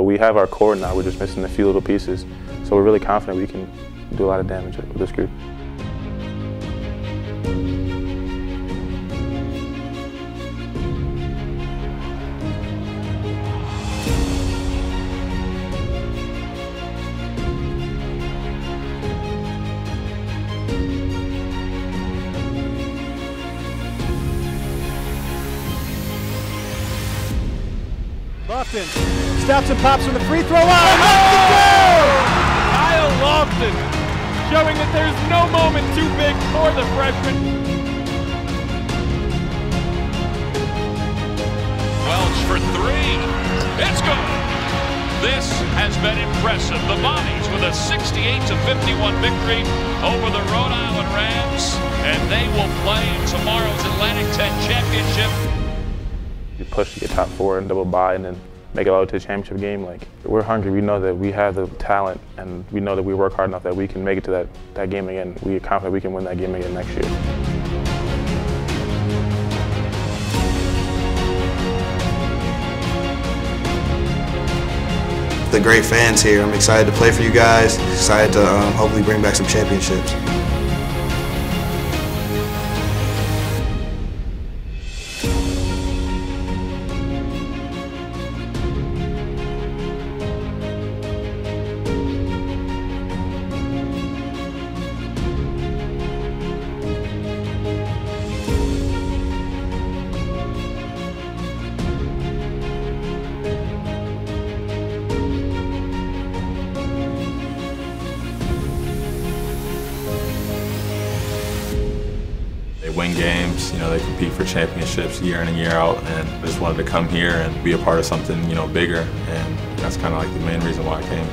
We have our core now, we're just missing a few little pieces. So we're really confident we can do a lot of damage with this group. Lofton steps and pops from the free throw line. Oh! Kyle Lofton showing that there's no moment too big for the freshman. Welch for three. It's good. This has been impressive. The Bonnies with a 68 to 51 victory over the Rhode Island Rams, and they will play in tomorrow's Atlantic 10 championship We push to get top four and double bye and then make it out to the championship game. Like we're hungry. We know that we have the talent and we know that we work hard enough that we can make it to that, that game again. We are confident we can win that game again next year. The great fans here. I'm excited to play for you guys. Excited to um, hopefully bring back some championships. Win games, you know, they compete for championships year in and year out, and I just wanted to come here and be a part of something, you know, bigger, and that's kind of like the main reason why I came.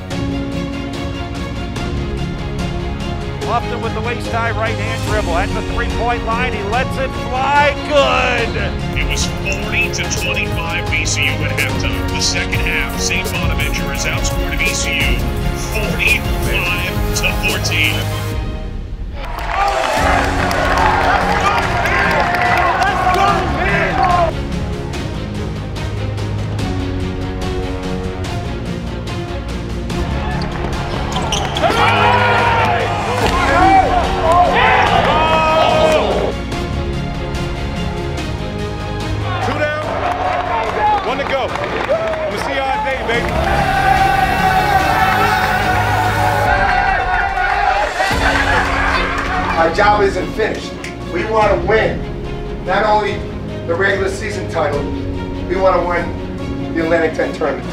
Lofton with the waist high right hand dribble at the three point line. He lets it fly. Good. It was 40 to 25 VCU at halftime. The second half, St. Bonaventure has outscored VCU one to go. We'll see you all day, baby. Our job isn't finished. We want to win not only the regular season title, we want to win the Atlantic 10 tournament.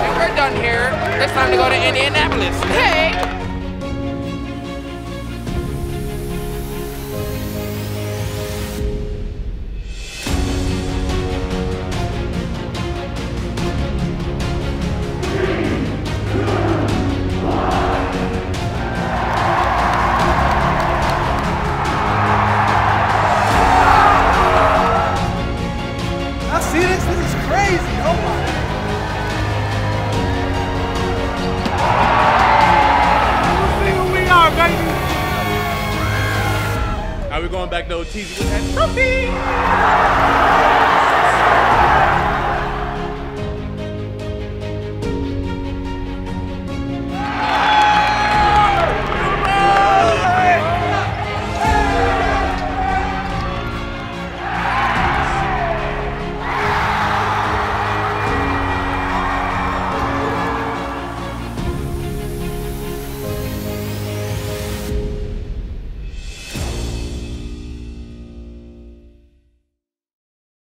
And we're done here. It's time to go to Indianapolis. Hey! We going back to